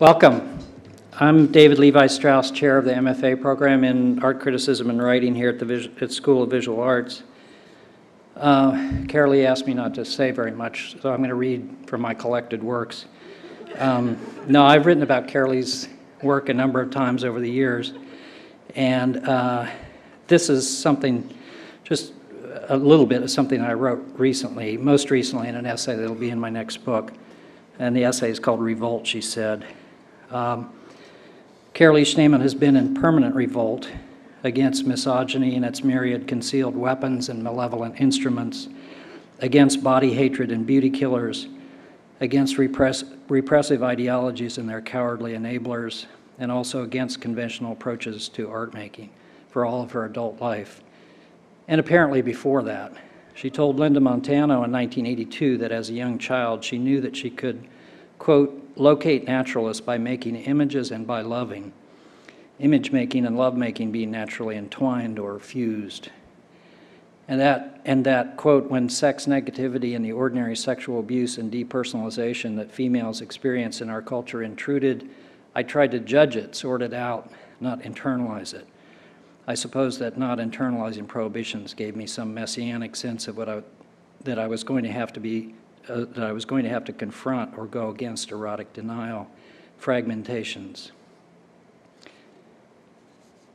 Welcome. I'm David Levi Strauss, Chair of the MFA program in Art Criticism and Writing here at the at School of Visual Arts. Uh, Carolee asked me not to say very much, so I'm going to read from my collected works. Um, No, I've written about Carolee's work a number of times over the years, and uh, this is something, just a little bit of something I wrote recently, most recently in an essay that'll be in my next book. And the essay is called Revolt, she said. Um, Carolee Schneemann has been in permanent revolt against misogyny and its myriad concealed weapons and malevolent instruments, against body hatred and beauty killers, against repress, repressive ideologies and their cowardly enablers, and also against conventional approaches to art making for all of her adult life. And apparently before that. She told Linda Montano in 1982 that as a young child, she knew that she could, quote, locate naturalists by making images and by loving, image making and love making being naturally entwined or fused. And that, and that, quote, when sex negativity and the ordinary sexual abuse and depersonalization that females experience in our culture intruded, I tried to judge it, sort it out, not internalize it. I suppose that not internalizing prohibitions gave me some messianic sense of what I, that I was going to have to be, uh, that I was going to have to confront or go against erotic denial, fragmentations.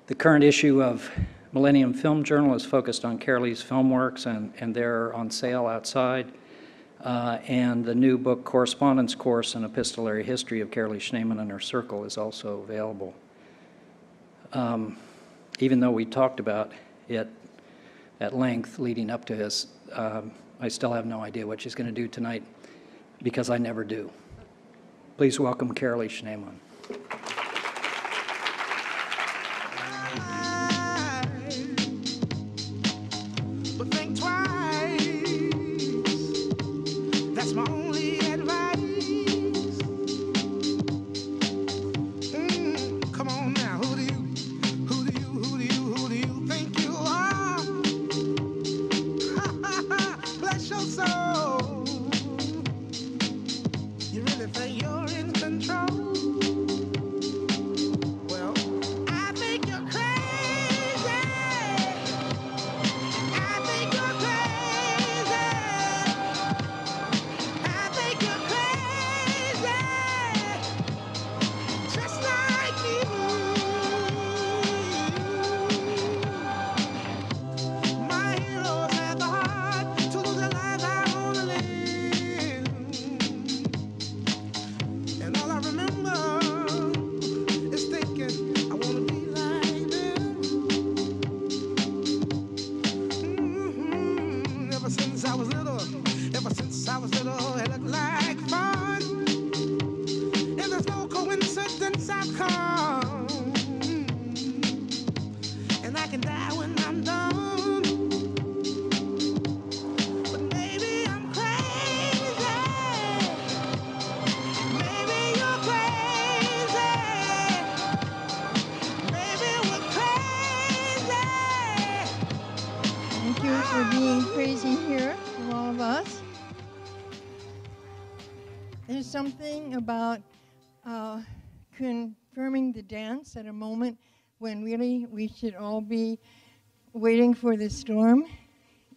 The current issue of Millennium Film Journal is focused on Carolee's film works, and, and they're on sale outside. Uh, and the new book, Correspondence Course An Epistolary History of Carolee Schneemann and Her Circle, is also available. Um, even though we talked about it at length leading up to this, um, I still have no idea what she's going to do tonight because I never do. Please welcome Carolee Schneemann. When really we should all be waiting for the storm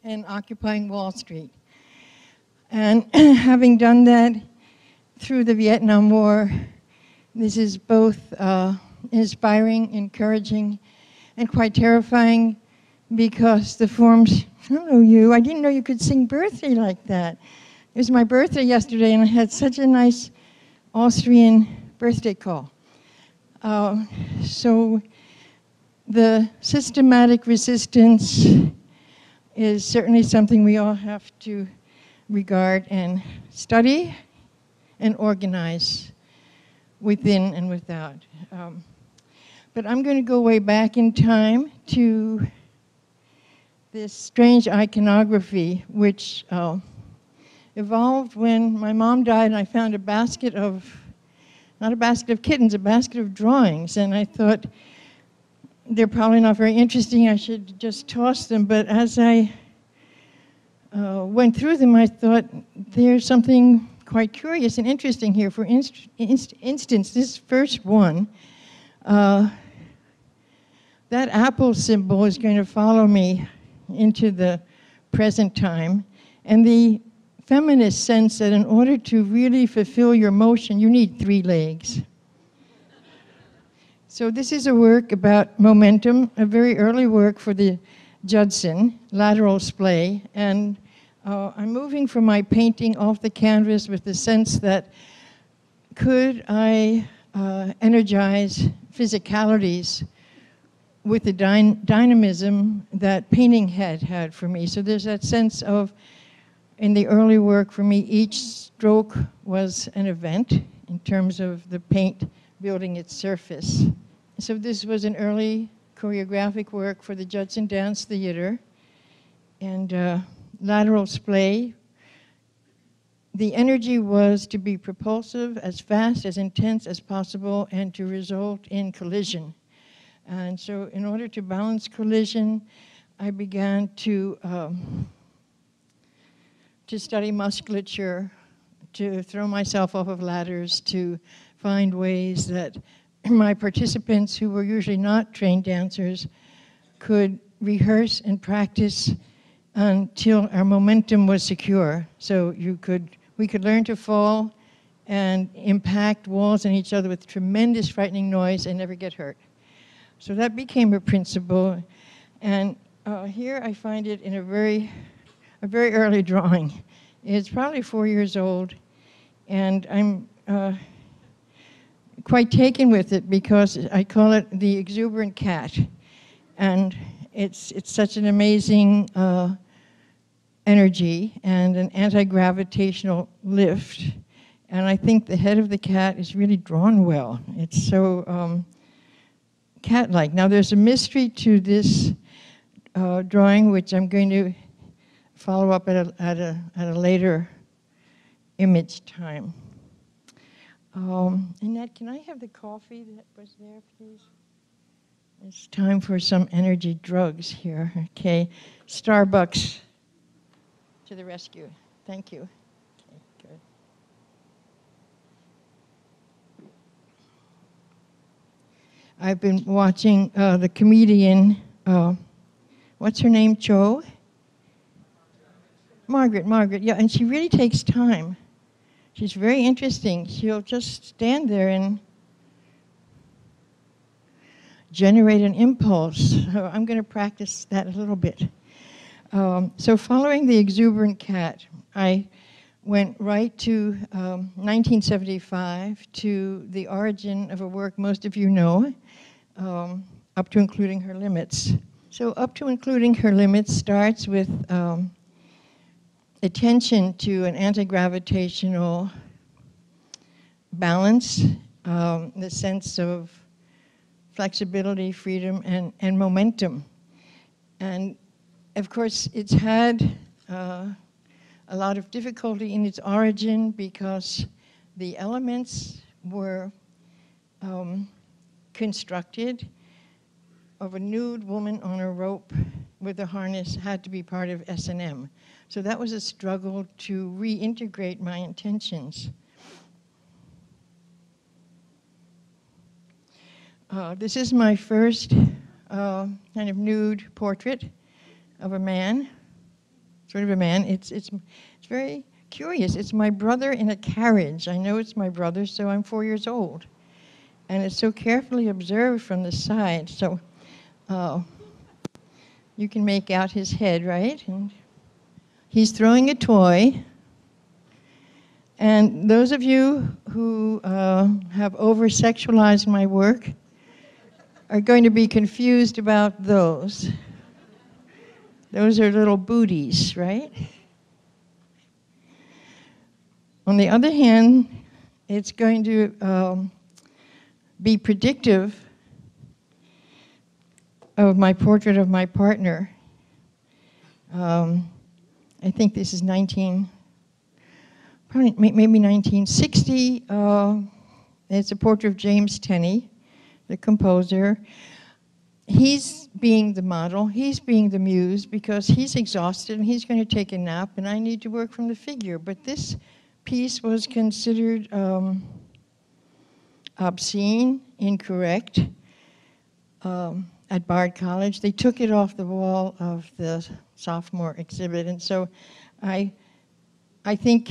and occupying Wall Street. And having done that through the Vietnam War, this is both uh, inspiring, encouraging, and quite terrifying because the forms, hello you, I didn't know you could sing birthday like that. It was my birthday yesterday and I had such a nice Austrian birthday call. Uh, so the systematic resistance is certainly something we all have to regard and study and organize within and without. Um, but I'm going to go way back in time to this strange iconography, which uh, evolved when my mom died, and I found a basket of, not a basket of kittens, a basket of drawings, and I thought they're probably not very interesting. I should just toss them. But as I uh, went through them, I thought there's something quite curious and interesting here. For inst- inst- instance, this first one, uh, that apple symbol is going to follow me into the present time. And the feminist sense that in order to really fulfill your motion, you need three legs. So, this is a work about momentum, a very early work for the Judson, lateral splay. And uh, I'm moving from my painting off the canvas with the sense that could I uh, energize physicalities with the dyn- dynamism that painting had had for me. So there's that sense of, in the early work for me, each stroke was an event in terms of the paint building its surface. So this was an early choreographic work for the Judson Dance Theater. And uh, lateral splay, the energy was to be propulsive, as fast, as intense as possible, and to result in collision. And so, in order to balance collision, I began to, um, to study musculature, to throw myself off of ladders, to find ways that my participants, who were usually not trained dancers, could rehearse and practice until our momentum was secure. So you could, we could learn to fall and impact walls and each other with tremendous frightening noise and never get hurt. So that became a principle. And uh, here I find it in a very, a very early drawing. It's probably four years old, and I'm uh, quite taken with it because I call it the exuberant cat. And it's, it's such an amazing uh, energy and an anti-gravitational lift. And I think the head of the cat is really drawn well. It's so um, cat-like. Now there's a mystery to this uh, drawing, which I'm going to follow up at a, at a, at a later image time. Um, Annette, can I have the coffee that was there, please? It's time for some energy drugs here. Okay, Starbucks to the rescue. Thank you. Okay, good. I've been watching uh, the comedian, uh, what's her name, Cho? Margaret, Margaret, yeah, and she really takes time. She's very interesting. She'll just stand there and generate an impulse. So I'm going to practice that a little bit. Um, so, following the exuberant cat, I went right to um, 1975 to the origin of a work most of you know, um, up to including her limits. So, up to including her limits starts with um, attention to an anti gravitational balance, um, the sense of flexibility, freedom, and, and momentum. And of course, it's had uh, a lot of difficulty in its origin because the elements were um, constructed of a nude woman on a rope with a harness had to be part of S&M. So that was a struggle to reintegrate my intentions. Uh, this is my first uh, kind of nude portrait of a man, sort of a man. It's, it's, it's very curious. It's my brother in a carriage. I know it's my brother, so I'm four years old. And it's so carefully observed from the side. So uh, you can make out his head, right? And he's throwing a toy. And those of you who uh, have over sexualized my work are going to be confused about those. Those are little booties, right? On the other hand, it's going to um, be predictive of my portrait of my partner. Um, I think this is 19, probably maybe 1960. Uh, it's a portrait of James Tenney, the composer. He's being the model, he's being the muse because he's exhausted and he's going to take a nap, and I need to work from the figure. But this piece was considered um, obscene, incorrect um, at Bard College. They took it off the wall of the sophomore exhibit, and so I, I think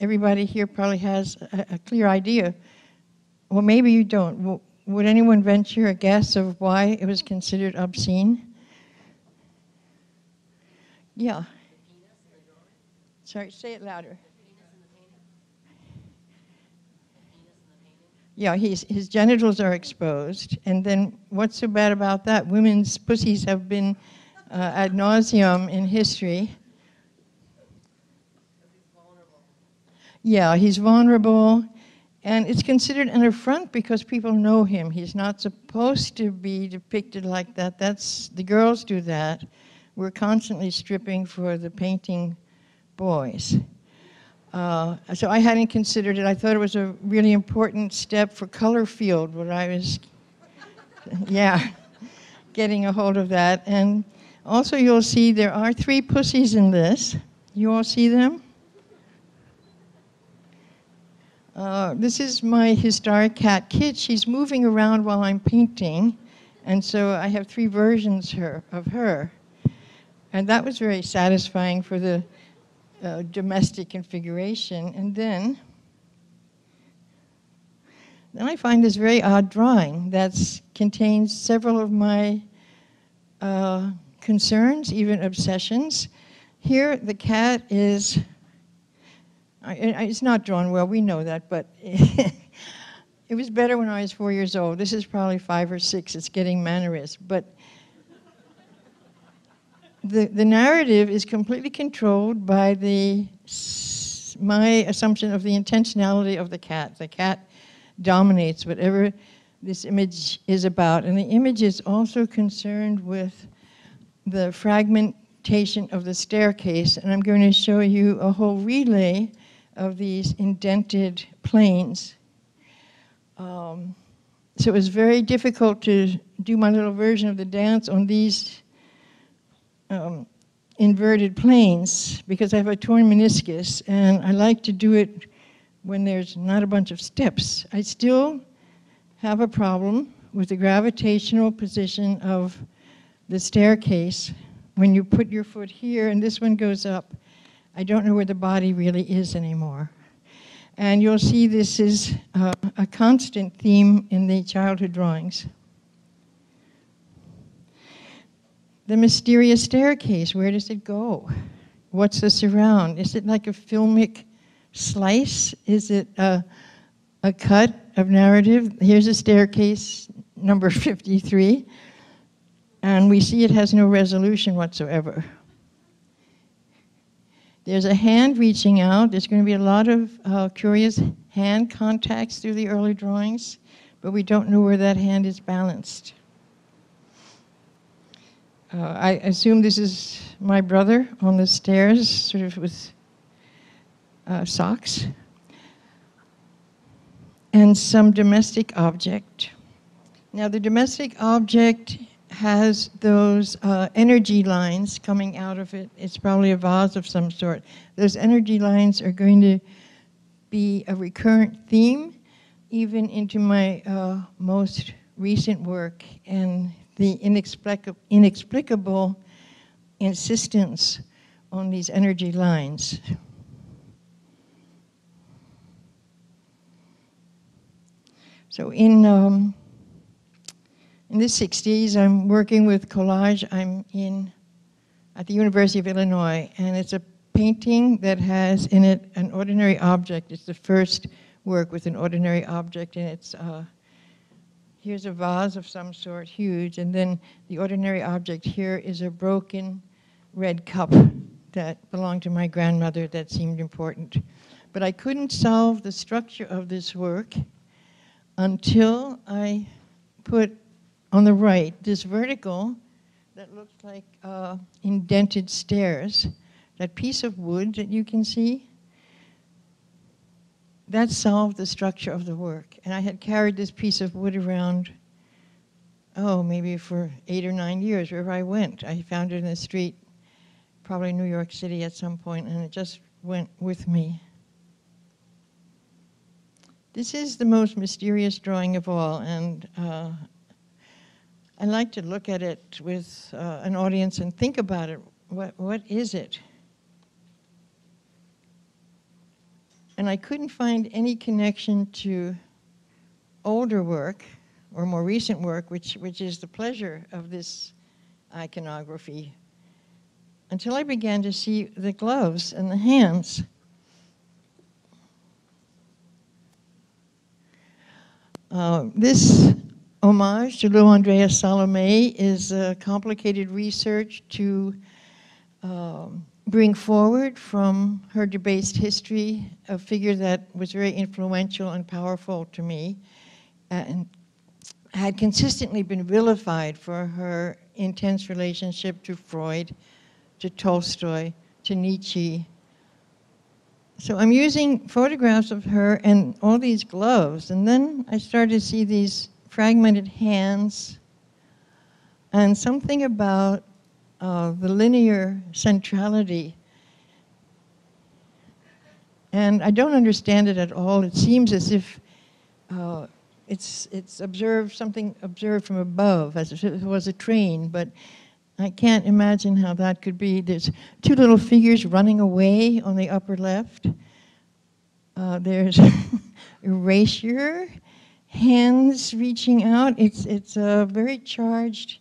everybody here probably has a, a clear idea. Well, maybe you don't. W- would anyone venture a guess of why it was considered obscene? Yeah. Sorry, say it louder. Yeah, he's, his genitals are exposed. And then what's so bad about that? Women's pussies have been uh, ad nauseum in history. Yeah, he's vulnerable. And it's considered an affront because people know him. He's not supposed to be depicted like that. That's the girls do that. We're constantly stripping for the painting boys. Uh, so I hadn't considered it. I thought it was a really important step for color field when I was, yeah, getting a hold of that. And also, you'll see there are three pussies in this. You all see them? Uh, this is my historic cat, Kit. She's moving around while I'm painting, and so I have three versions her, of her. And that was very satisfying for the uh, domestic configuration. And then, then I find this very odd drawing that contains several of my uh, concerns, even obsessions. Here, the cat is it's not drawn well, we know that, but it was better when I was four years old. This is probably five or six, it's getting mannerist. But the, the narrative is completely controlled by the my assumption of the intentionality of the cat. The cat dominates whatever this image is about. And the image is also concerned with the fragmentation of the staircase. And I'm going to show you a whole relay of these indented planes. Um, so it was very difficult to do my little version of the dance on these um, inverted planes because I have a torn meniscus and I like to do it when there's not a bunch of steps. I still have a problem with the gravitational position of the staircase when you put your foot here and this one goes up I don't know where the body really is anymore. And you'll see this is uh, a constant theme in the childhood drawings. The mysterious staircase, where does it go? What's the surround? Is it like a filmic slice? Is it a, a cut of narrative? Here's a staircase, number 53, and we see it has no resolution whatsoever. There's a hand reaching out. There's going to be a lot of uh, curious hand contacts through the early drawings, but we don't know where that hand is balanced. Uh, I assume this is my brother on the stairs, sort of with uh, socks. And some domestic object. Now, the domestic object has those uh, energy lines coming out of it. It's probably a vase of some sort. Those energy lines are going to be a recurrent theme even into my uh, most recent work and the inexplicable, inexplicable insistence on these energy lines. So in um, in the 60s, I'm working with collage. I'm in at the University of Illinois, and it's a painting that has in it an ordinary object. It's the first work with an ordinary object, and it's uh, here's a vase of some sort, huge, and then the ordinary object here is a broken red cup that belonged to my grandmother that seemed important. But I couldn't solve the structure of this work until I put on the right, this vertical that looks like uh, indented stairs, that piece of wood that you can see, that solved the structure of the work. And I had carried this piece of wood around, oh, maybe for eight or nine years, wherever I went. I found it in the street, probably New York City at some point, and it just went with me. This is the most mysterious drawing of all, and uh, I like to look at it with uh, an audience and think about it. What, what is it? And I couldn't find any connection to older work or more recent work, which, which is the pleasure of this iconography, until I began to see the gloves and the hands. Uh, this homage to Lou Andreas Salome is a complicated research to um, bring forward from her debased history a figure that was very influential and powerful to me and had consistently been vilified for her intense relationship to Freud, to Tolstoy, to Nietzsche. So I'm using photographs of her and all these gloves, and then I started to see these fragmented hands and something about uh, the linear centrality. And I don't understand it at all. It seems as if uh, it's, it's observed, something observed from above, as if it was a train, but I can't imagine how that could be. There's two little figures running away on the upper left. Uh, there's erasure, hands reaching out. It's, it's a very charged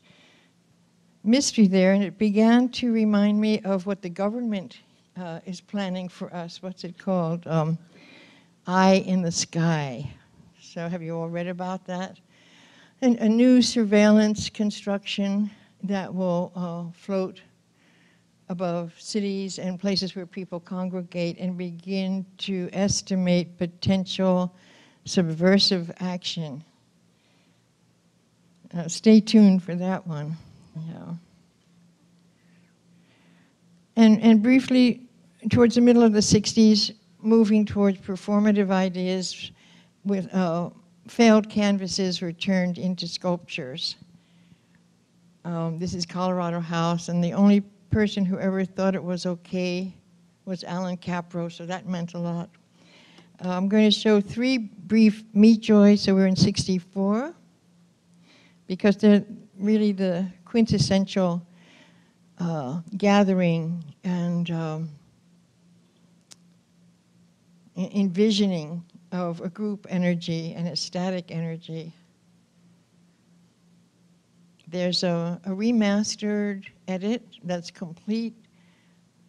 mystery there, and it began to remind me of what the government uh, is planning for us. What's it called? Um, Eye in the Sky. So, have you all read about that? And a new surveillance construction that will uh, float above cities and places where people congregate and begin to estimate potential subversive action. Uh, stay tuned for that one. Yeah. And, and briefly, towards the middle of the 60s, moving towards performative ideas with uh, failed canvases were turned into sculptures. Um, this is Colorado House, and the only person who ever thought it was okay was Allan Kaprow, so that meant a lot. Uh, I'm going to show three brief meat joys, so we're in 64, because they're really the quintessential uh, gathering and um, envisioning of a group energy and a static energy. There's a, a, remastered edit that's complete.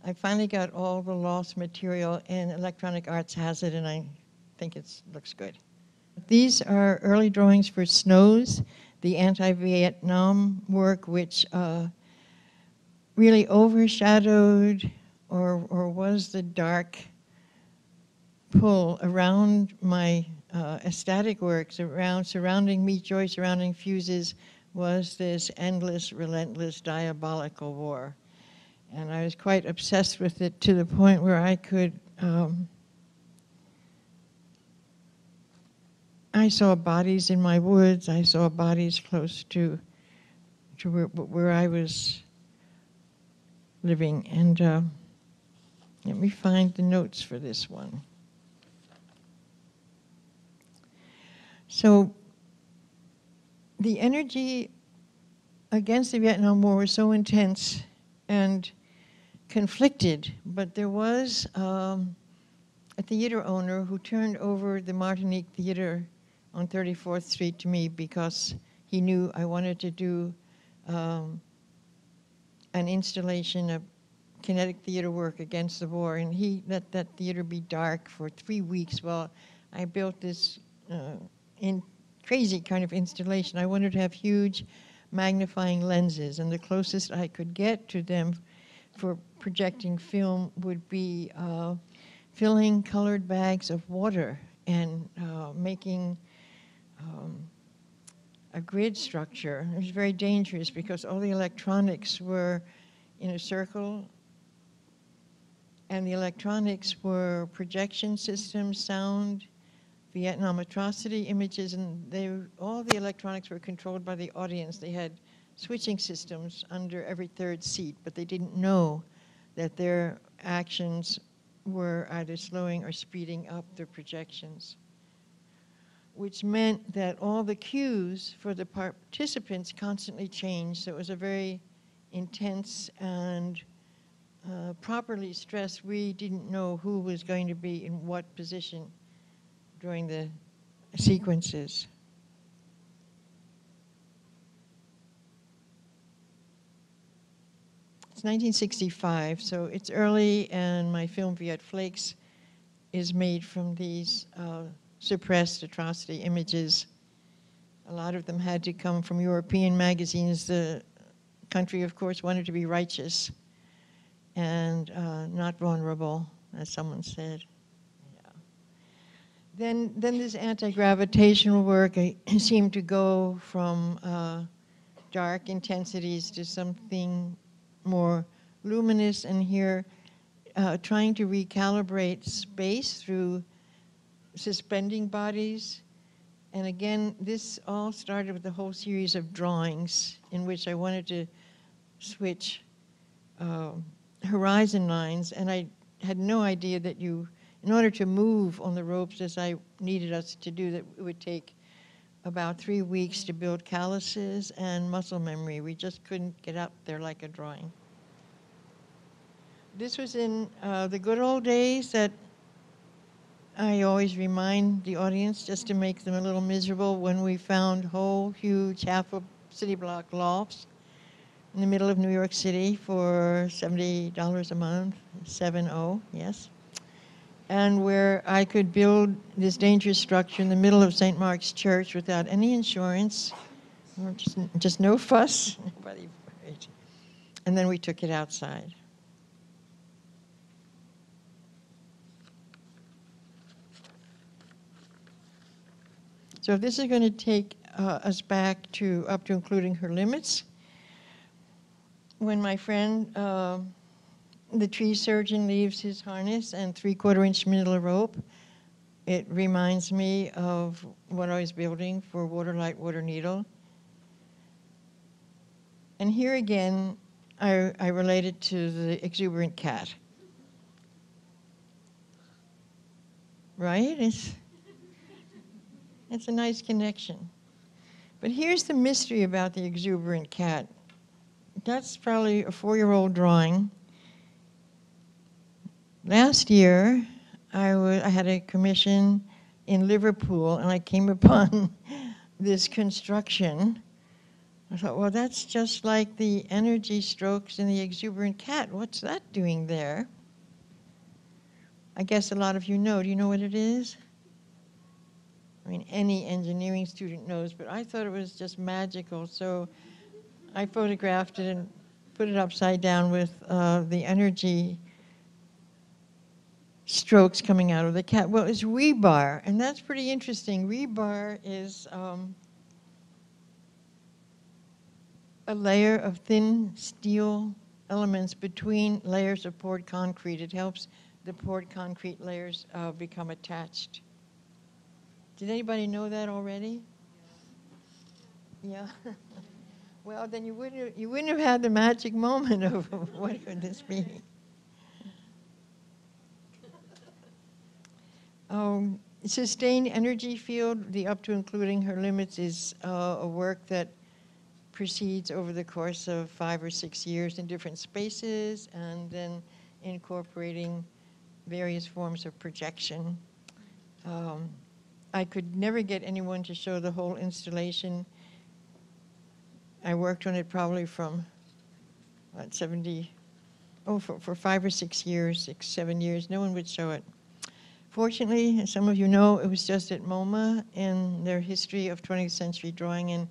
I finally got all the lost material, and Electronic Arts has it, and I think it looks good. These are early drawings for Snows the anti-Vietnam work, which uh, really overshadowed or, or was the dark pull around my uh, ecstatic works, around surrounding me, joy surrounding fuses, was this endless, relentless, diabolical war. And I was quite obsessed with it to the point where I could um, I saw bodies in my woods. I saw bodies close to, to where, where I was living. And uh, let me find the notes for this one. So the energy against the Vietnam War was so intense and conflicted, but there was um, a theater owner who turned over the Martinique Theater on 34th Street to me because he knew I wanted to do um, an installation of kinetic theater work against the war, and he let that theater be dark for three weeks while I built this uh, in crazy kind of installation. I wanted to have huge magnifying lenses, and the closest I could get to them for projecting film would be uh, filling colored bags of water and uh, making um, a grid structure. It was very dangerous because all the electronics were in a circle and the electronics were projection systems, sound, Vietnam atrocity images, and they all the electronics were controlled by the audience. They had switching systems under every third seat, but they didn't know that their actions were either slowing or speeding up their projections. which meant that all the cues for the participants constantly changed. So it was a very intense and uh, properly stressed. We didn't know who was going to be in what position during the sequences. It's 1965, so it's early, and my film Viet Flakes is made from these uh, suppressed atrocity images. A lot of them had to come from European magazines. The country, of course, wanted to be righteous and uh, not vulnerable, as someone said. Then, then this anti-gravitational work seemed to go from uh, dark intensities to something more luminous, and here uh, trying to recalibrate space through suspending bodies. And again, this all started with a whole series of drawings in which I wanted to switch uh, horizon lines, and I had no idea that you, in order to move on the ropes as I needed us to do, that it would take about three weeks to build calluses and muscle memory. We just couldn't get up there like a drawing. This was in uh, the good old days that I always remind the audience just to make them a little miserable when we found whole huge half a city block lofts in the middle of New York City for $70 a month, 7-0, yes. And where I could build this dangerous structure in the middle of St. Mark's Church without any insurance, just, just no fuss. And then we took it outside. So this is going to take uh, us back to up to including her limits. When my friend, uh, the tree surgeon, leaves his harness and three-quarter inch manila rope, it reminds me of what I was building for Water Light Water Needle. And here again, I, I related to the exuberant cat. Right? It's, it's a nice connection. But here's the mystery about the exuberant cat. That's probably a four-year-old drawing. Last year, I, I had a commission in Liverpool, and I came upon this construction. I thought, well, that's just like the energy strokes in the exuberant cat. What's that doing there? I guess a lot of you know. Do you know what it is? I mean, any engineering student knows, but I thought it was just magical. So I photographed it and put it upside down with uh, the energy strokes coming out of the cat. Well, it's rebar, and that's pretty interesting. Rebar is um, a layer of thin steel elements between layers of poured concrete. It helps the poured concrete layers uh, become attached. Did anybody know that already? Yeah. well, then you wouldn't you wouldn't have had the magic moment of what could this be. Um, sustained energy field, the up to including her limits, is uh, a work that proceeds over the course of five or six years in different spaces and then incorporating various forms of projection. Um, I could never get anyone to show the whole installation. I worked on it probably from, what, 70, oh, for, for five or six years, six, seven years. No one would show it. Fortunately, as some of you know, it was just at MoMA in their history of 20th century drawing, and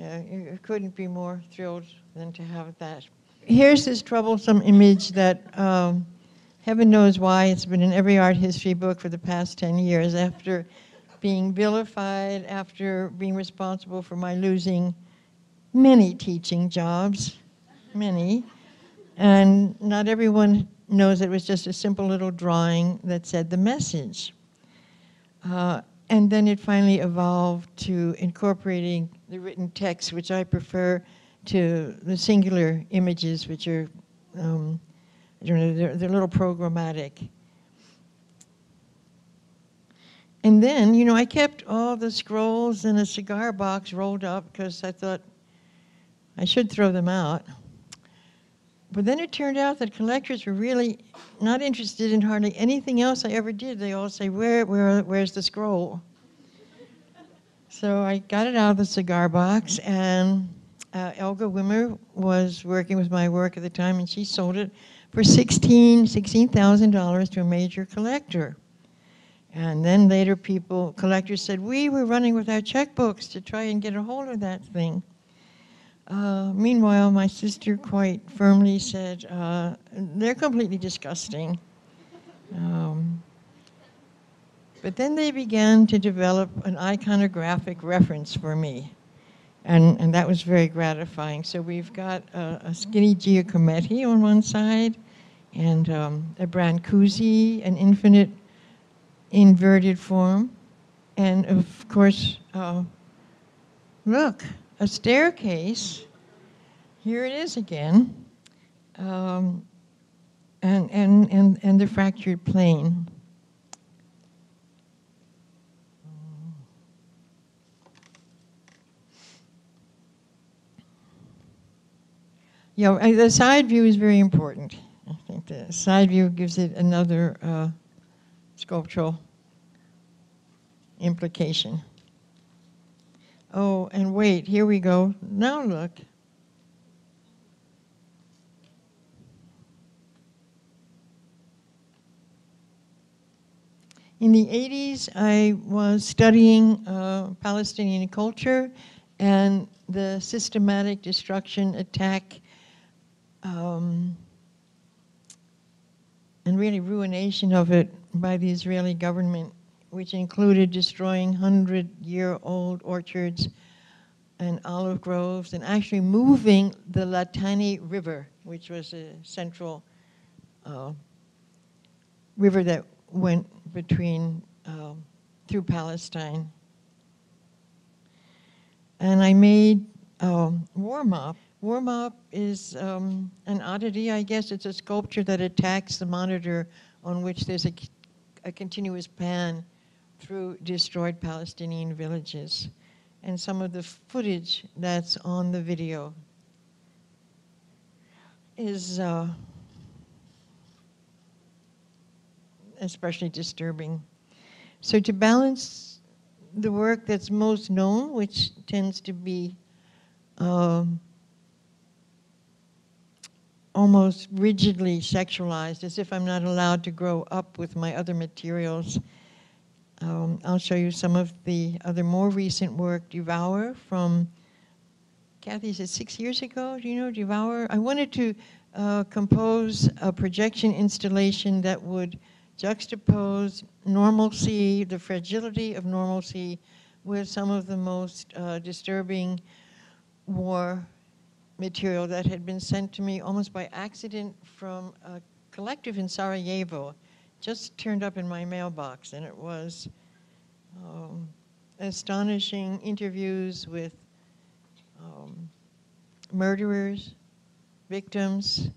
uh, you couldn't be more thrilled than to have that. Here's this troublesome image that um, heaven knows why it's been in every art history book for the past 10 years after being vilified, after being responsible for my losing many teaching jobs, many. And not everyone knows it was just a simple little drawing that said the message. Uh, and then it finally evolved to incorporating the written text, which I prefer to the singular images, which are, um, I don't know, they're, they're a little programmatic. And then, you know, I kept all the scrolls in a cigar box rolled up because I thought I should throw them out. But then it turned out that collectors were really not interested in hardly anything else I ever did. They all say, Where, where, where's the scroll? So I got it out of the cigar box, and uh, Elga Wimmer was working with my work at the time, and she sold it for $16,000 $16, to a major collector. And then later people, collectors said, we were running with our checkbooks to try and get a hold of that thing. Uh, meanwhile, my sister quite firmly said, uh, they're completely disgusting. Um, but then they began to develop an iconographic reference for me. And, and that was very gratifying. So we've got a, a skinny Giacometti on one side, and um, a Brancusi, an infinite inverted form, and of course, uh, look, a staircase. Here it is again, um, and, and, and, and the fractured plane. Yeah, the side view is very important. I think the side view gives it another uh, sculptural implication. Oh, and wait, here we go. Now look. In the 80s, I was studying uh, Palestinian culture and the systematic destruction, attack, um, and really ruination of it by the Israeli government, which included destroying 100 year old orchards and olive groves and actually moving the Litani River, which was a central uh, river that went between uh, through Palestine. And I made uh, War Mop. War Mop is um, an oddity, I guess. It's a sculpture that attacks the monitor on which there's a a continuous pan through destroyed Palestinian villages and some of the footage that's on the video is uh, especially disturbing. So to balance the work that's most known, which tends to be um, almost rigidly sexualized, as if I'm not allowed to grow up with my other materials. Um, I'll show you some of the other more recent work, Devour from, Kathy, is it six years ago? Do you know Devour? I wanted to uh, compose a projection installation that would juxtapose normalcy, the fragility of normalcy, with some of the most uh, disturbing war material that had been sent to me almost by accident from a collective in Sarajevo. Just turned up in my mailbox, and it was um, astonishing interviews with um, murderers, victims,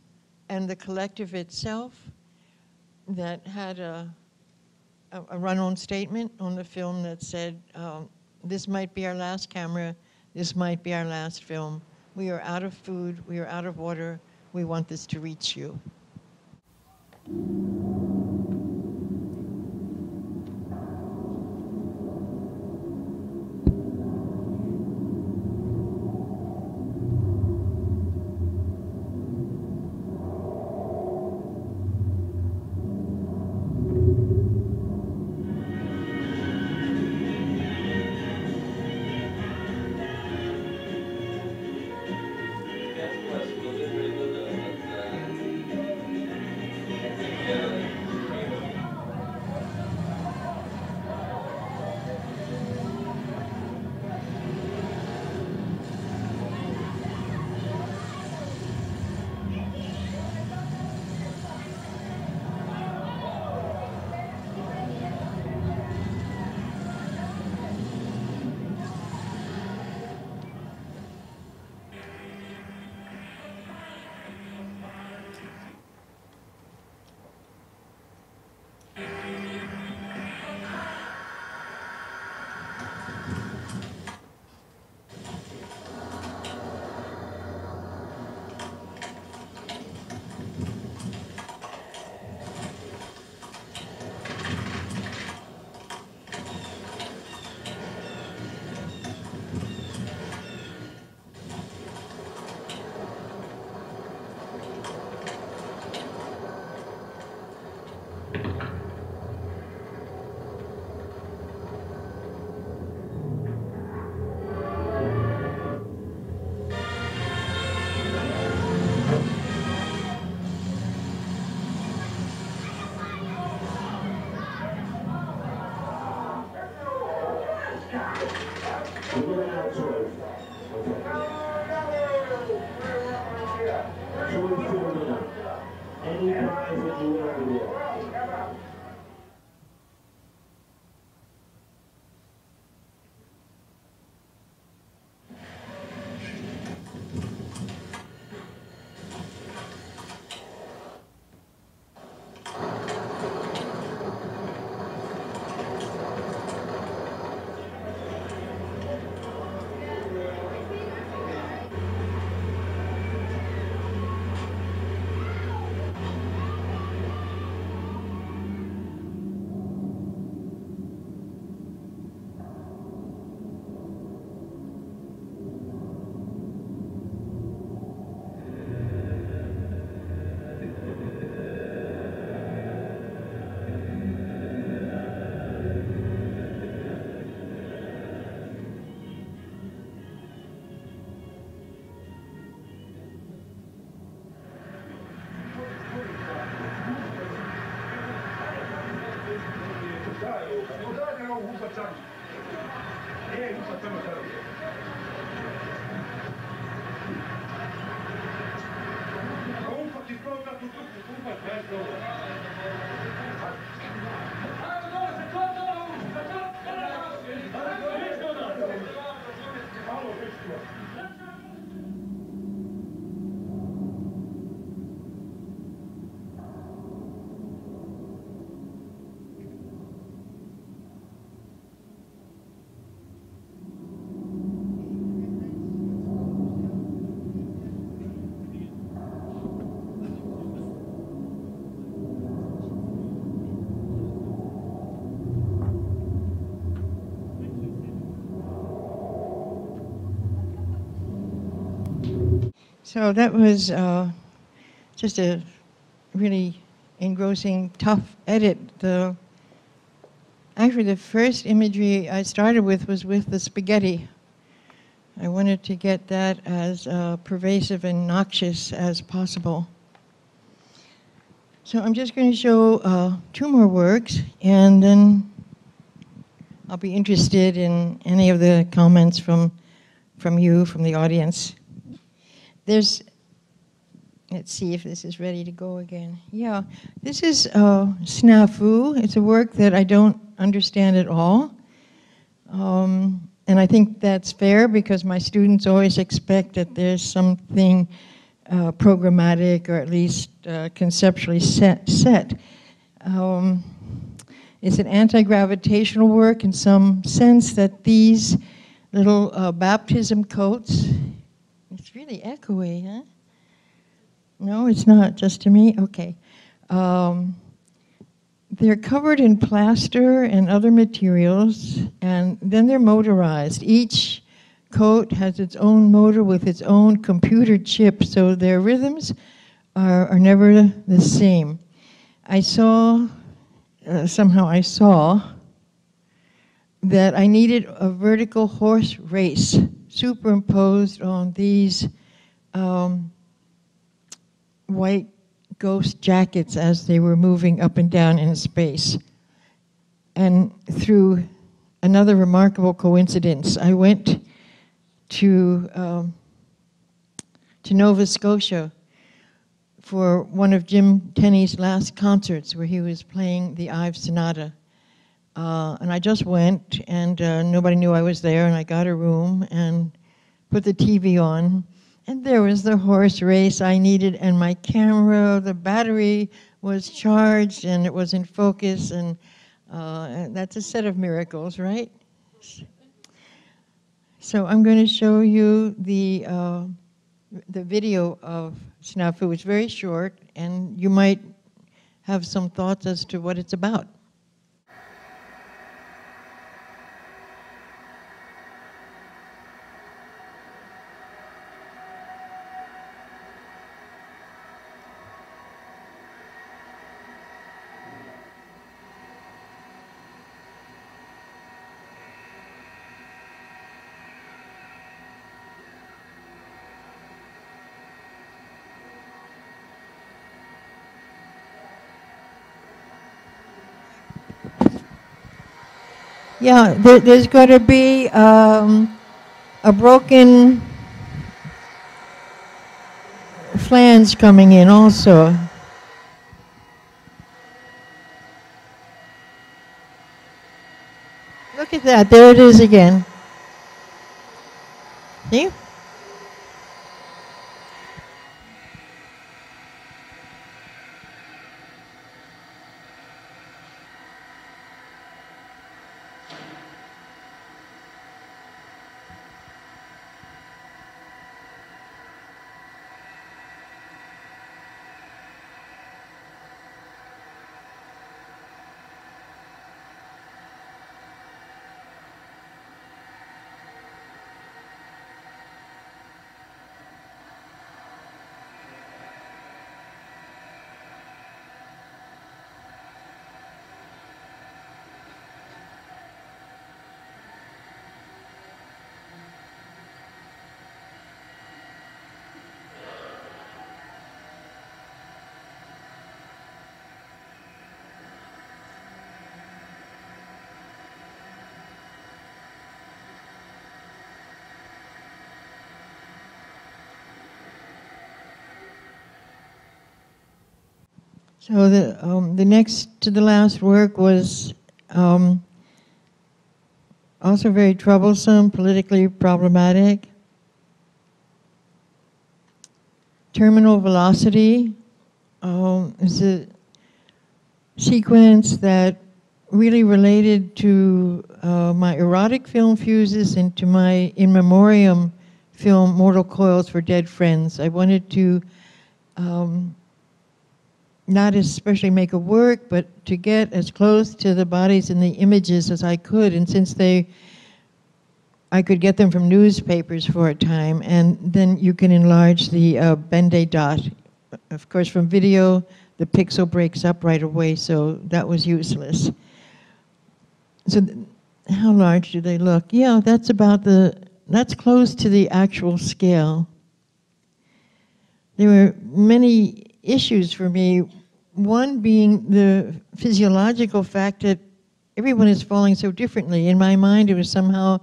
and the collective itself that had a, a, a run-on statement on the film that said, um, this might be our last camera, this might be our last film. We are out of food. We are out of water. We want this to reach you. Johnny. Yeah, you got some of those. So that was uh, just a really engrossing, tough edit. The actually the first imagery I started with was with the spaghetti. I wanted to get that as uh, pervasive and noxious as possible. So I'm just going to show uh, two more works, and then I'll be interested in any of the comments from from you, from the audience. There's, let's see if this is ready to go again. Yeah, this is uh, Snafu. It's a work that I don't understand at all. Um, and I think that's fair because my students always expect that there's something uh, programmatic or at least uh, conceptually set. set. Um, it's an anti-gravitational work in some sense that these little uh, baptism coats, it's really echoey, huh? No, it's not, just to me? Okay. Um, they're covered in plaster and other materials, and then they're motorized. Each coat has its own motor with its own computer chip, so their rhythms are, are never the same. I saw, uh, somehow I saw, that I needed a vertical horse race superimposed on these um, white ghost jackets as they were moving up and down in space. And through another remarkable coincidence, I went to, um, to Nova Scotia for one of Jim Tenney's last concerts where he was playing the Ives Sonata. Uh, and I just went, and uh, nobody knew I was there, and I got a room and put the TV on, and there was the horse race I needed, and my camera, the battery was charged, and it was in focus, and, uh, and that's a set of miracles, right? So I'm going to show you the uh, the video of Snafu. It's very short, and you might have some thoughts as to what it's about. Yeah, there, there's going to be um, a broken flange coming in also. Look at that, there it is again. See? So the um, the next to the last work was um, also very troublesome, politically problematic. Terminal velocity um, is a sequence that really related to uh, my erotic film fuses and to my in memoriam film Mortal Coils for Dead Friends. I wanted to um, not especially make it work, but to get as close to the bodies and the images as I could. And since they, I could get them from newspapers for a time, and then you can enlarge the uh, Ben-Day dot. Of course, from video, the pixel breaks up right away, so that was useless. So, how large do they look? Yeah, that's about the, that's close to the actual scale. There were many issues for me. One being the physiological fact that everyone is falling so differently. In my mind, it was somehow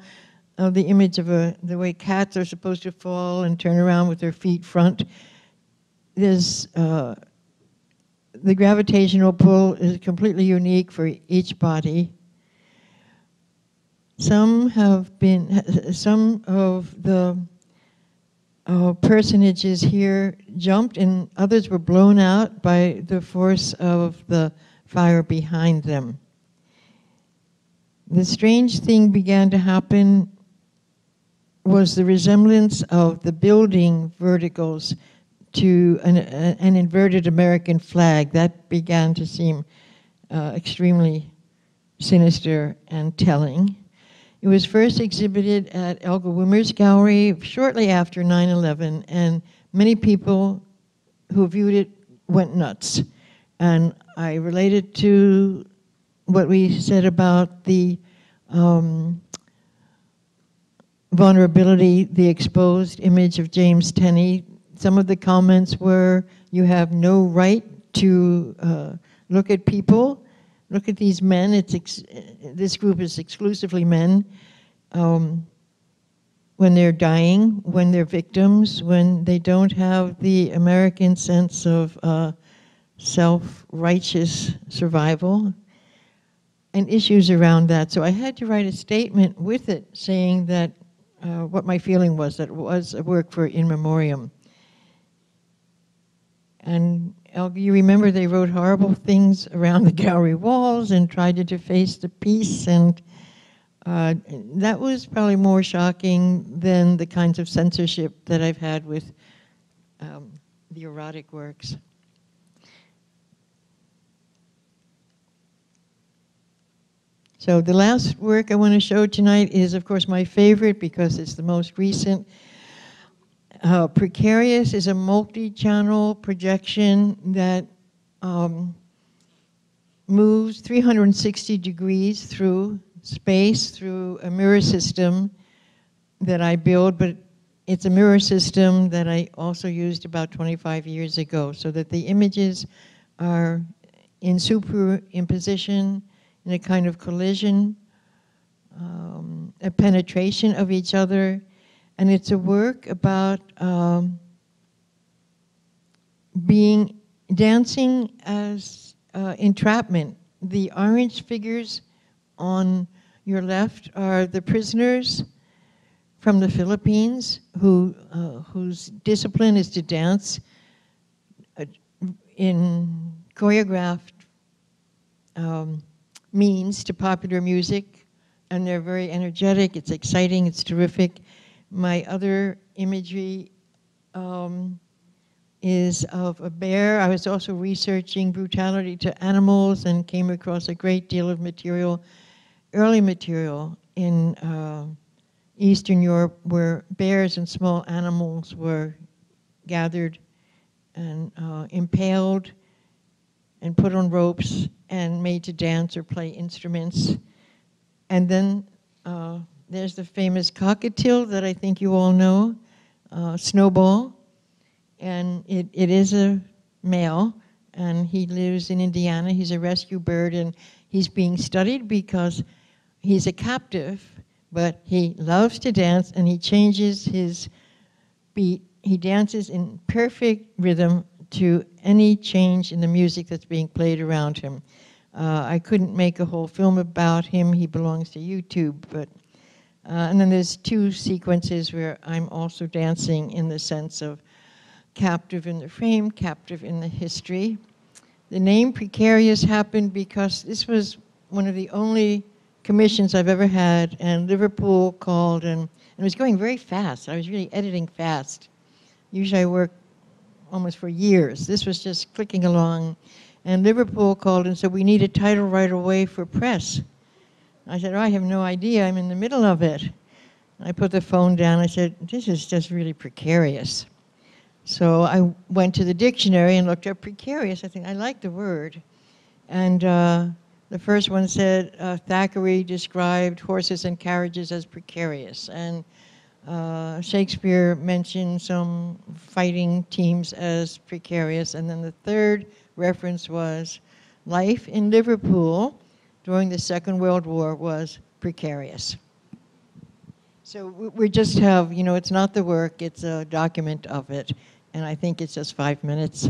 uh, the image of a, the way cats are supposed to fall and turn around with their feet front. There's uh, the gravitational pull is completely unique for each body. Some have been, some of the personages here jumped and others were blown out by the force of the fire behind them. The strange thing began to happen was the resemblance of the building verticals to an, an inverted American flag. That began to seem uh, extremely sinister and telling. It was first exhibited at Elga Wimmer's gallery shortly after 9 11, and many people who viewed it went nuts. And I related to what we said about the um, vulnerability, the exposed image of James Tenney. Some of the comments were, You have no right to uh, look at people look at these men. It's this group is exclusively men. Um, when they're dying, when they're victims, when they don't have the American sense of uh, self-righteous survival, and issues around that. So I had to write a statement with it saying that uh, what my feeling was that it was a work for in memoriam. And Elga, you remember they wrote horrible things around the gallery walls and tried to deface the piece, and uh, that was probably more shocking than the kinds of censorship that I've had with um, the erotic works. So the last work I want to show tonight is, of course, my favorite because it's the most recent. Uh, Precarious is a multi-channel projection that um, moves 360 degrees through space through a mirror system that I build, but it's a mirror system that I also used about 25 years ago, so that the images are in superimposition, in a kind of collision um, a penetration of each other, and it's a work about um, being dancing as uh, entrapment. The orange figures on your left are the prisoners from the Philippines who, uh, whose discipline is to dance uh, in choreographed um, means to popular music, and they're very energetic. It's exciting. It's terrific. My other imagery um, is of a bear. I was also researching brutality to animals and came across a great deal of material, early material in uh, Eastern Europe, where bears and small animals were gathered and uh, impaled and put on ropes and made to dance or play instruments. And then uh, there's the famous cockatiel that I think you all know, uh, Snowball. And it, it is a male, and he lives in Indiana. He's a rescue bird, and he's being studied because he's a captive, but he loves to dance, and he changes his beat. He dances in perfect rhythm to any change in the music that's being played around him. Uh, I couldn't make a whole film about him. He belongs to YouTube, but uh, and then there's two sequences where I'm also dancing in the sense of captive in the frame, captive in the history. The name Precarious happened because this was one of the only commissions I've ever had, and Liverpool called, and, and it was going very fast. I was really editing fast. Usually I work almost for years. This was just clicking along. And Liverpool called and said, We need a title right away for press. I said, oh, I have no idea. I'm in the middle of it. I put the phone down. I said, This is just really precarious. So I went to the dictionary and looked up precarious. I think I like the word. And uh, the first one said uh, Thackeray described horses and carriages as precarious. And uh, Shakespeare mentioned some fighting teams as precarious. And then the third reference was life in Liverpool during the Second World War was precarious. So we just have, you know, it's not the work, it's a document of it. And I think it's just five minutes.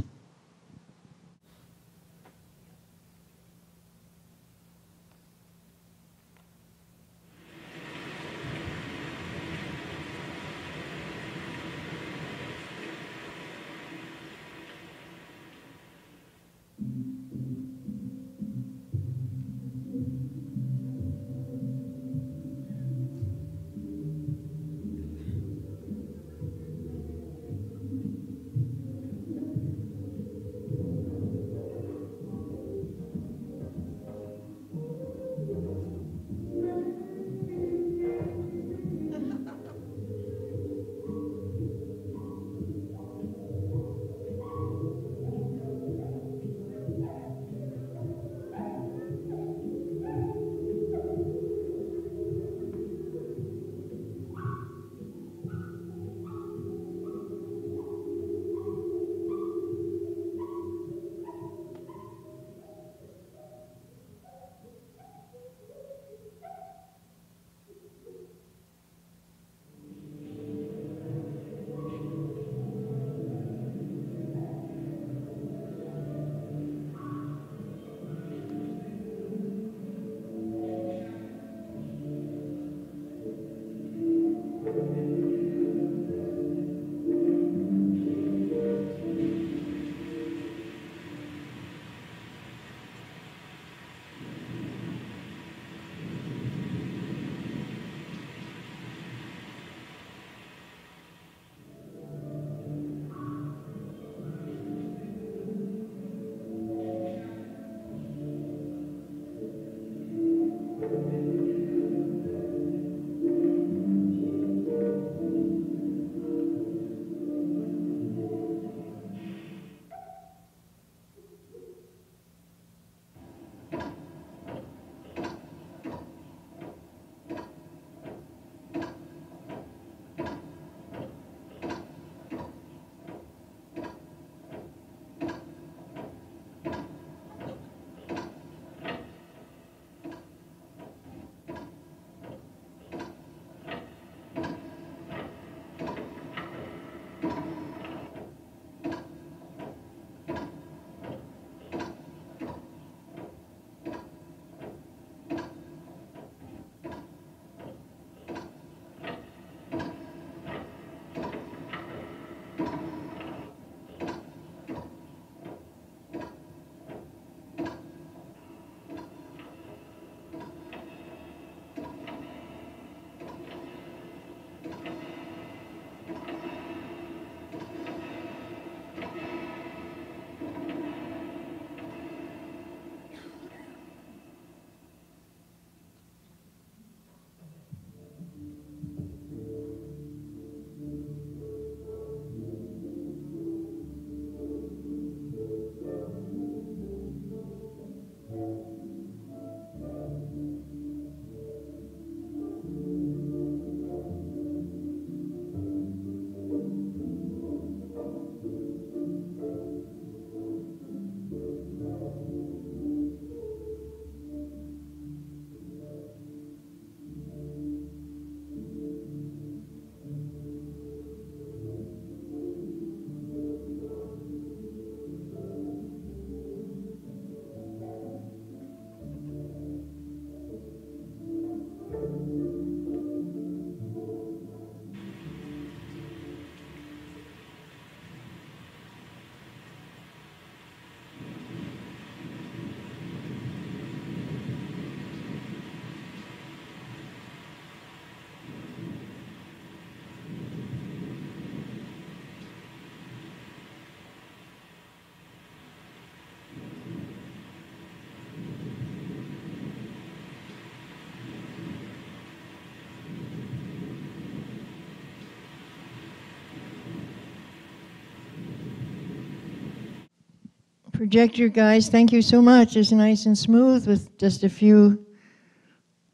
Projector guys, thank you so much. It's nice and smooth with just a few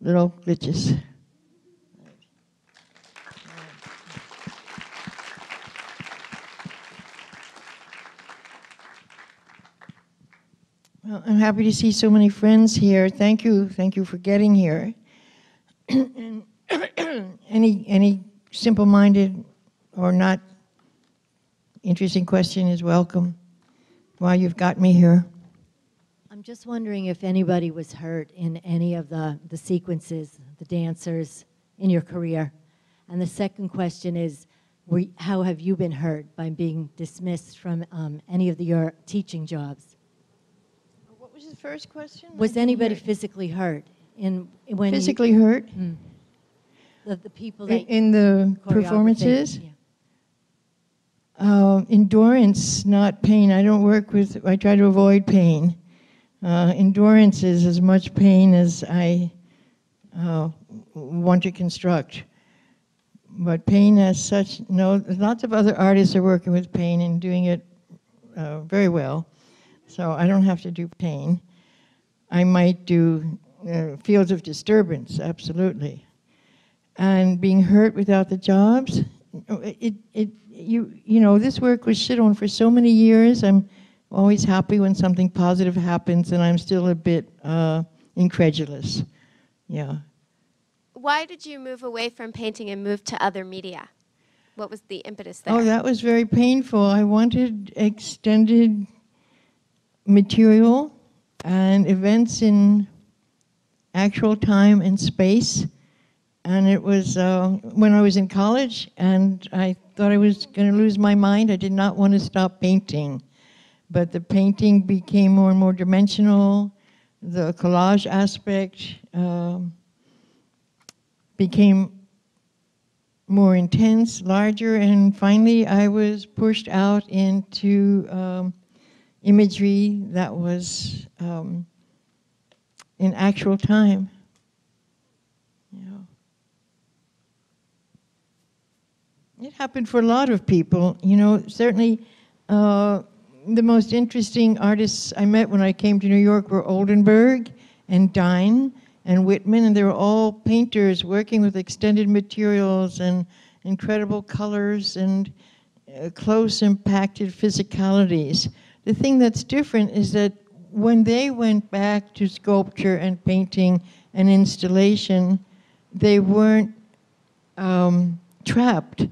little glitches. Well, I'm happy to see so many friends here. Thank you, thank you for getting here. And any any simple-minded or not interesting question is welcome. While you've got me here, I'm just wondering if anybody was hurt in any of the, the sequences, the dancers in your career. And the second question is, were, how have you been hurt by being dismissed from um, any of the, your teaching jobs? what was the first question? Was anybody physically hurt in when you- physically hurt the, the people in, that in the performances? Yeah. Uh, endurance, not pain. I don't work with. I try to avoid pain. Uh, endurance is as much pain as I uh, want to construct. But pain as such, no. Lots of other artists are working with pain and doing it uh, very well. So I don't have to do pain. I might do uh, fields of disturbance, absolutely. And being hurt without the jobs, it, it, you, you know, this work was shit on for so many years. I'm always happy when something positive happens, and I'm still a bit uh, incredulous. Yeah. Why did you move away from painting and move to other media? What was the impetus there? Oh, that was very painful. I wanted extended material and events in actual time and space. And it was uh, when I was in college, and I thought I was going to lose my mind. I did not want to stop painting. But the painting became more and more dimensional. The collage aspect um, became more intense, larger, and finally I was pushed out into um, imagery that was um, in actual time. It happened for a lot of people. You know, certainly uh, the most interesting artists I met when I came to New York were Oldenburg and Dine and Whitman, and they were all painters working with extended materials and incredible colors and uh, close impacted physicalities. The thing that's different is that when they went back to sculpture and painting and installation, they weren't um, trapped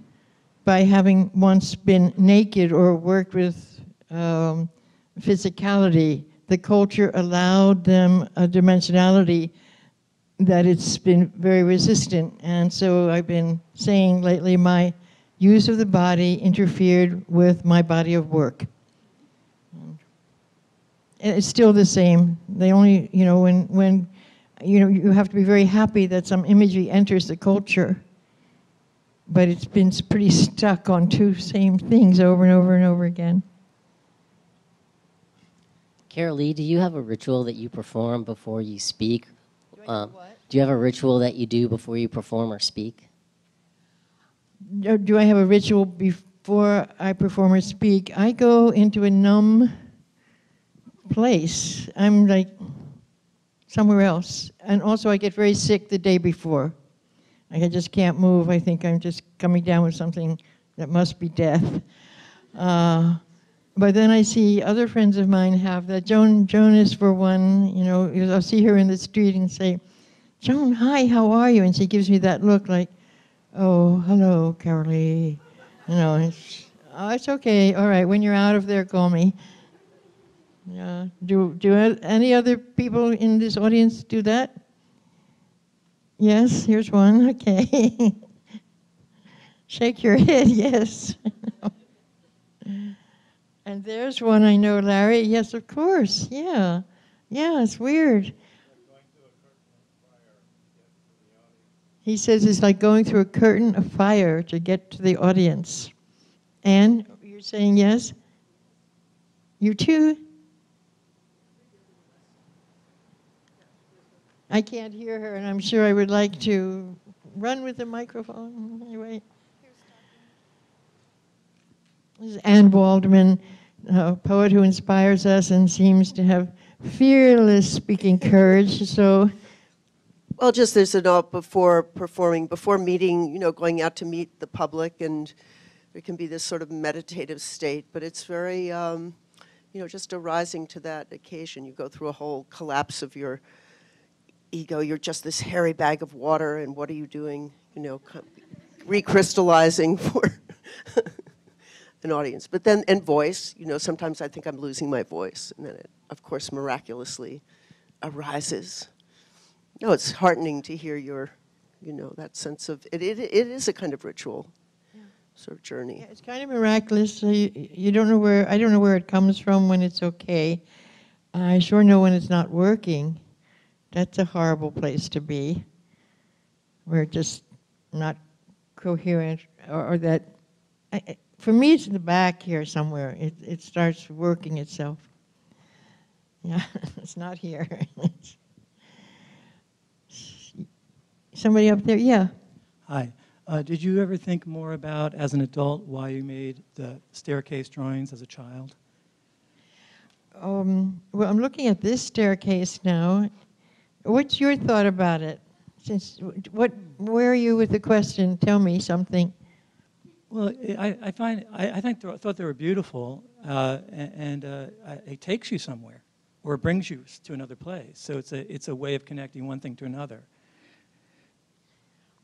by having once been naked or worked with um, physicality. The culture allowed them a dimensionality that it's been very resistant. And so I've been saying lately my use of the body interfered with my body of work. It's still the same. They only, you know, when, when, you know, you have to be very happy that some imagery enters the culture. But it's been pretty stuck on two same things over and over and over again. Carolee, do you have a ritual that you perform before you speak? Um, do you have a ritual that you do before you perform or speak? Do do I have a ritual before I perform or speak? I go into a numb place. I'm like somewhere else. And also, I get very sick the day before. I just can't move. I think I'm just coming down with something that must be death. Uh, but then I see other friends of mine have that. Joan Jonas, for one, you know, I'll see her in the street and say, "Joan, hi, how are you?" And she gives me that look like, "Oh, hello, Carolee." You know, it's, oh, it's okay. All right, when you're out of there, call me. Yeah. Do do any other people in this audience do that? Yes, here's one. Okay. Shake your head. Yes. and there's one I know, Larry. Yes, of course. Yeah. Yeah, it's weird. He says it's like going through a curtain of fire to get to the audience. And you're saying yes? You too? I can't hear her, and I'm sure I would like to run with the microphone. Anyway. This is Anne Waldman. a poet who inspires us and seems to have fearless speaking courage. So, Well, just there's an all before performing, before meeting, you know, going out to meet the public, and there can be this sort of meditative state, but it's very, um, you know, just arising to that occasion. You go through a whole collapse of your ego. You're just this hairy bag of water, and what are you doing, you know, recrystallizing for an audience? But then, and voice, you know, sometimes I think I'm losing my voice, and then it, of course, miraculously arises. No, it's heartening to hear your, you know, that sense of it. It, it is a kind of ritual, sort of journey. yeah, it's kind of miraculous. So you, you don't know where, I don't know where it comes from when it's okay. I sure know when it's not working. That's a horrible place to be. We're just not coherent, or, or that. I, for me, it's in the back here somewhere. It, it starts working itself. Yeah, it's not here. Somebody up there? Yeah. Hi. Uh, did you ever think more about, as an adult, why you made the staircase drawings as a child? Um, well, I'm looking at this staircase now. What's your thought about it? Since what, where are you with the question? Tell me something. Well, I, I find I, I think thought they were beautiful, uh, a- and uh, it takes you somewhere, or it brings you to another place. So it's a it's a way of connecting one thing to another.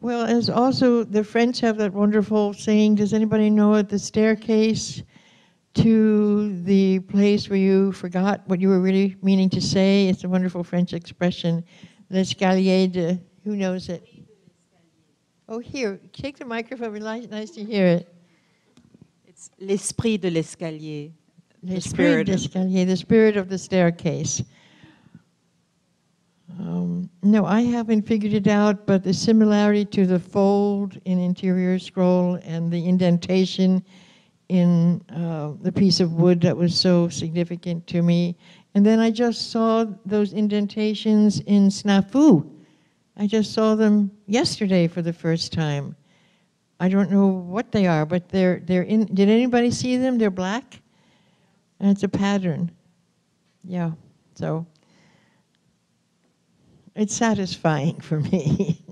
Well, as also the French have that wonderful saying. Does anybody know it? The staircase to the place where you forgot what you were really meaning to say. It's a wonderful French expression. L'escalier de. Who knows it? Oh, here. Take the microphone. It'd nice to hear it. It's l'esprit de l'escalier. The L'esprit spirit. d'escalier, the spirit of the staircase. Um, no, I haven't figured it out, but the similarity to the fold in interior scroll and the indentation in uh, the piece of wood that was so significant to me. And then I just saw those indentations in snafu. I just saw them yesterday for the first time. I don't know what they are, but they're they're in. Did anybody see them? They're black, and it's a pattern. Yeah, so it's satisfying for me.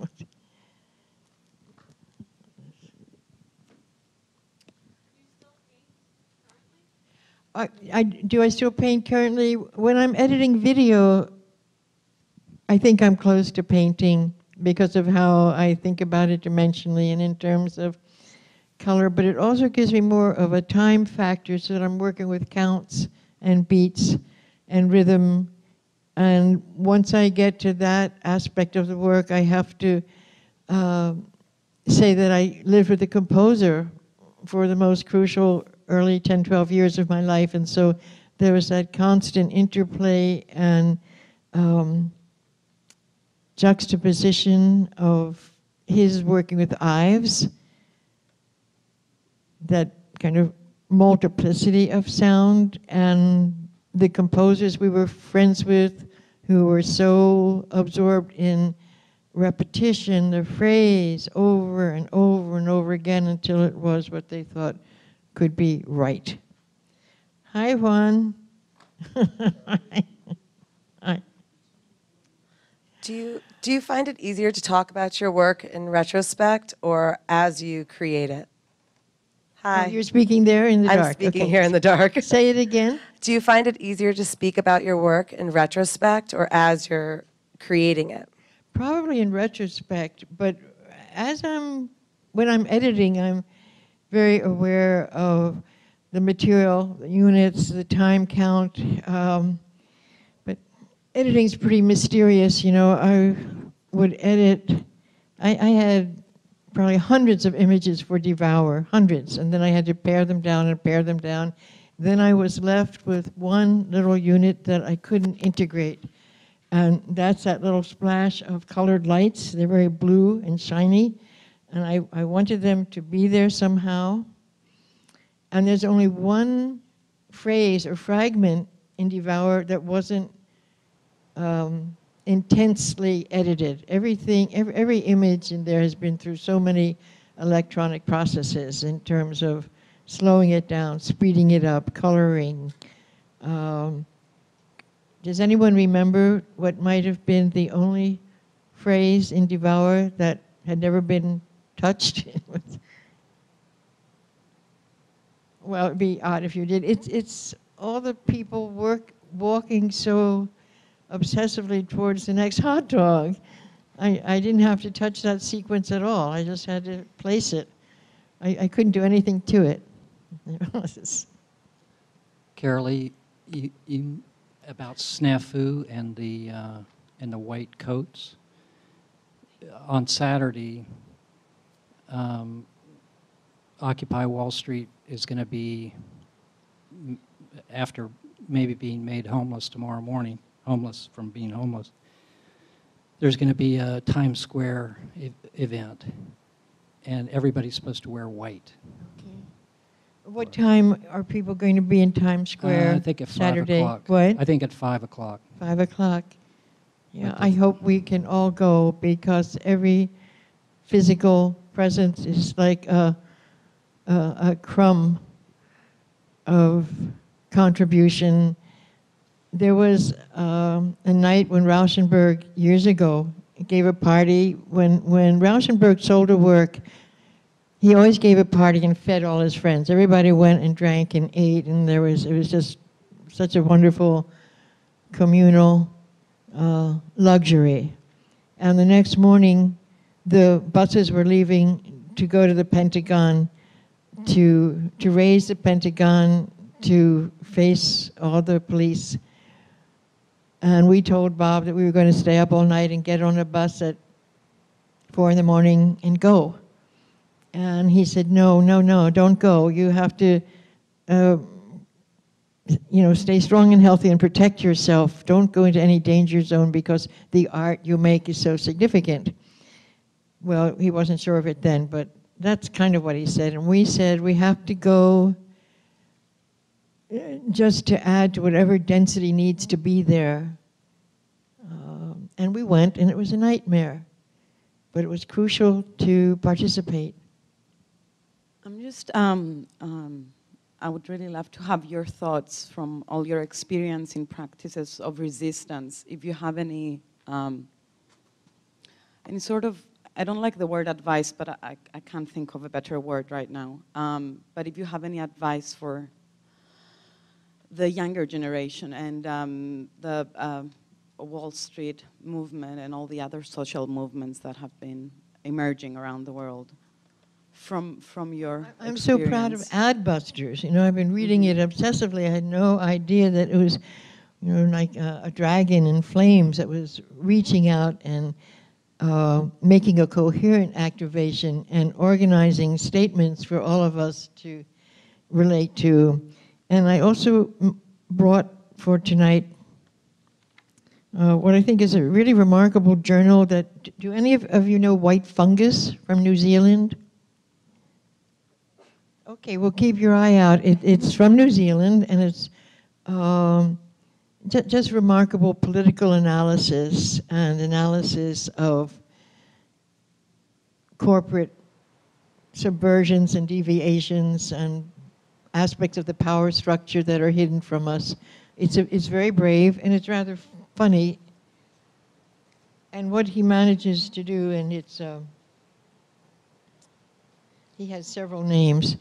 I, I, do I still paint currently? When I'm editing video, I think I'm close to painting because of how I think about it dimensionally and in terms of color, but it also gives me more of a time factor so that I'm working with counts and beats and rhythm. And once I get to that aspect of the work, I have to uh, say that I lived with the composer for the most crucial early 10, 12 years of my life. And so there was that constant interplay and um, juxtaposition of his working with Ives, that kind of multiplicity of sound, and the composers we were friends with who were so absorbed in repetition, the phrase over and over and over again until it was what they thought could be right. Hi, Juan. Hi. Do you do you find it easier to talk about your work in retrospect or as you create it? Hi. Oh, You're speaking there in the I'm dark. speaking Okay. here in the dark. Say it again. Do you find it easier to speak about your work in retrospect or as you're creating it? Probably in retrospect, but as I'm, when I'm editing, I'm very aware of the material, the units, the time count. Um, but editing's pretty mysterious, you know. I would edit, I, I had probably hundreds of images for Devour, hundreds, and then I had to pare them down and pare them down. Then I was left with one little unit that I couldn't integrate. And that's that little splash of colored lights. They're very blue and shiny. And I, I wanted them to be there somehow. And there's only one phrase or fragment in Devour that wasn't um, intensely edited. Everything, every, every image in there has been through so many electronic processes in terms of slowing it down, speeding it up, coloring. Um, does anyone remember what might have been the only phrase in Devour that had never been touched? well, it'd be odd if you did. It's, it's all the people work, walking so obsessively towards the next hot dog. I, I didn't have to touch that sequence at all. I just had to place it. I, I couldn't do anything to it. Carolee, you, you, about snafu and the, uh, and the white coats. On Saturday, um, Occupy Wall Street is going to be, after maybe being made homeless tomorrow morning, homeless from being homeless, there's going to be a Times Square e- event, and everybody's supposed to wear white. Okay. What time are people going to be in Times Square? Uh, I think at 5 Saturday? o'clock. What? I think at 5 o'clock. Five o'clock. Yeah, I hope we can all go because every physical presence is like a, a, a crumb of contribution. There was um, a night when Rauschenberg, years ago, gave a party. When, when Rauschenberg sold a work, he always gave a party and fed all his friends. Everybody went and drank and ate, and there was, it was just such a wonderful communal uh, luxury. And the next morning, the buses were leaving to go to the Pentagon to, to raise the Pentagon to face all the police. And we told Bob that we were going to stay up all night and get on a bus at four in the morning and go. And he said, no, no, no, don't go. You have to uh, you know, stay strong and healthy and protect yourself. Don't go into any danger zone because the art you make is so significant. Well, he wasn't sure of it then, but that's kind of what he said. And we said we have to go uh, just to add to whatever density needs to be there. Um, and we went, and it was a nightmare, but it was crucial to participate. I'm just, um, um, I would really love to have your thoughts from all your experience in practices of resistance. If you have any, um, any sort of, I don't like the word advice, but I, I can't think of a better word right now. Um, but if you have any advice for the younger generation and um, the uh, Wall Street movement and all the other social movements that have been emerging around the world from from your I'm so proud of. Adbusters. You know, I've been reading it obsessively. I had no idea that it was, you know, like a, a dragon in flames that was reaching out and uh, making a coherent activation and organizing statements for all of us to relate to. And I also brought for tonight uh, what I think is a really remarkable journal that, do any of, of you know White Fungus from New Zealand? Okay, well, keep your eye out. It, it's from New Zealand, and it's um, just remarkable political analysis and analysis of corporate subversions and deviations and aspects of the power structure that are hidden from us. It's, a, it's very brave, and it's rather funny. And what he manages to do, and it's, uh, he has several names,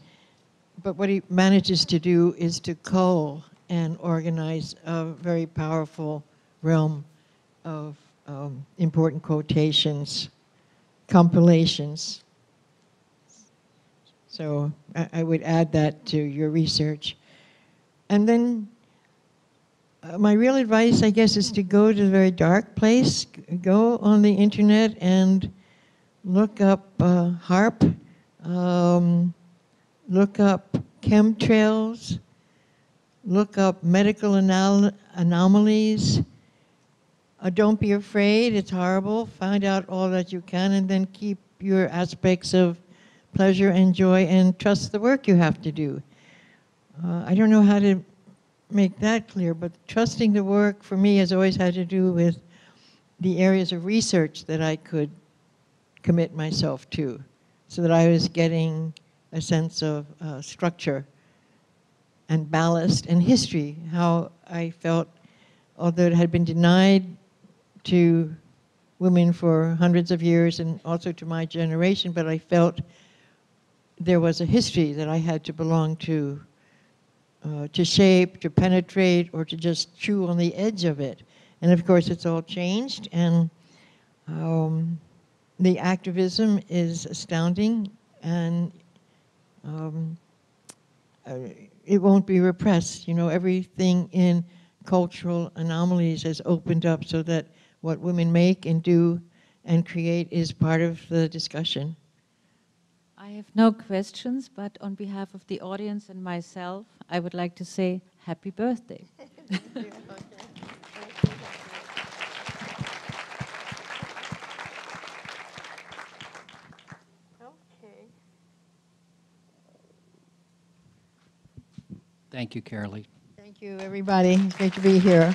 but what he manages to do is to cull and organize a very powerful realm of um, important quotations, compilations. So I, I would add that to your research. And then uh, my real advice, I guess, is to go to a very dark place, go on the internet and look up uh, HAARP, um, look up chemtrails, look up medical anomalies. Uh, don't be afraid, it's horrible. Find out all that you can and then keep your aspects of pleasure and joy and trust the work you have to do. Uh, I don't know how to make that clear, but trusting the work for me has always had to do with the areas of research that I could commit myself to so that I was getting a sense of uh, structure and ballast and history. How I felt, although it had been denied to women for hundreds of years and also to my generation, but I felt there was a history that I had to belong to, uh, to shape, to penetrate, or to just chew on the edge of it. And of course, it's all changed, and um, the activism is astounding, and um, uh, it won't be repressed. You know, everything in cultural anomalies has opened up so that what women make and do and create is part of the discussion. I have no questions, but on behalf of the audience and myself, I would like to say happy birthday. Thank you, Carolee. Thank you, everybody. Great to be here.